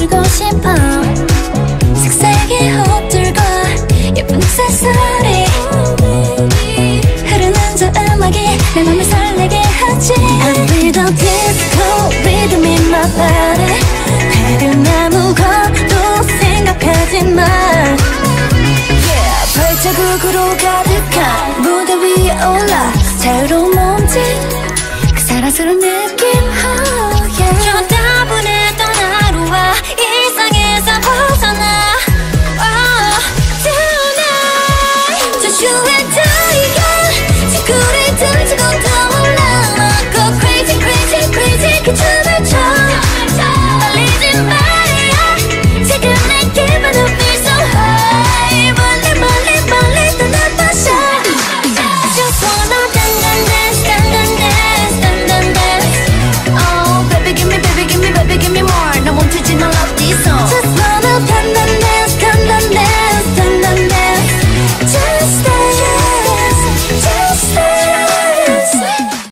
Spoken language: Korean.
주고 싶어. 색색의 옷들과 예쁜 액세서리. 흐르는 저 음악이 내 맘을 설레게 하지. I feel the disco rhythm in my body. 다른 아무것도 생각하지 마. Yeah, 발자국으로 가득한 무대 위에 올라. 자유로운 몸짓. 그 사랑스러운 느낌.